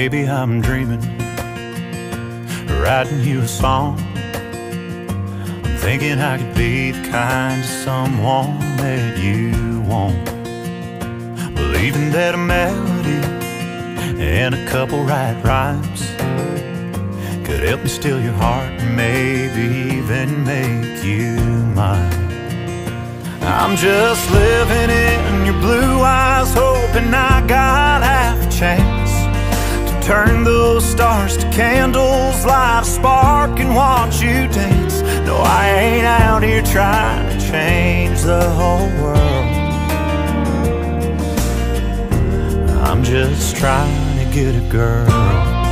Maybe I'm dreaming, writing you a song. I'm thinking I could be the kind of someone that you want. Believing that a melody and a couple right rhymes could help me steal your heart and maybe even make you mine. I'm just living in your blue eyes, hoping I got turn those stars to candles, light a spark and watch you dance. No, I ain't out here trying to change the whole world. I'm just trying to get a girl.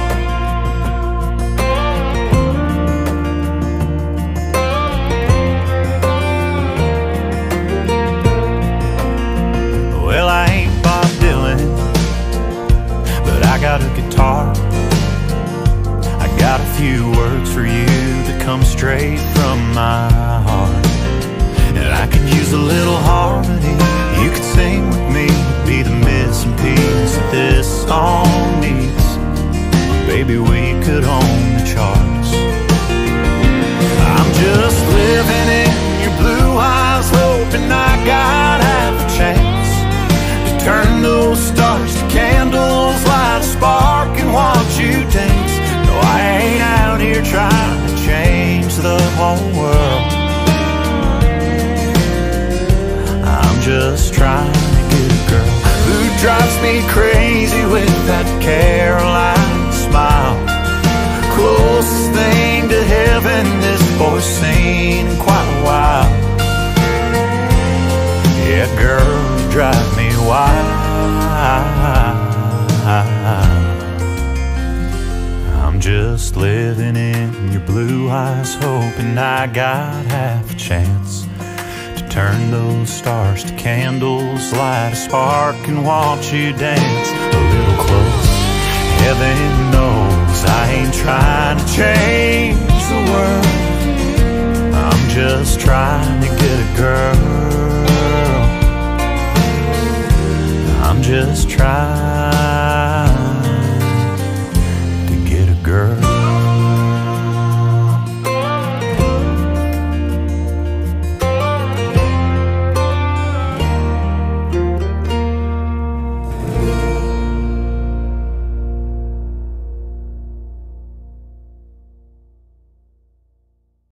Guitar. I got a few words for you that come straight from my heart. And I could use a little harmony. You could sing with me, be the missing piece that this song whole world. I'm just trying to get a girl who drives me crazy with that Caroline smile. Closest thing to heaven this boy's seen in quite a while. Yeah, girl, drive me just living in your blue eyes, hoping I got half a chance to turn those stars to candles, light a spark, and watch you dance a little close. Heaven knows I ain't trying to change the world. I'm just trying to get a girl. I'm just trying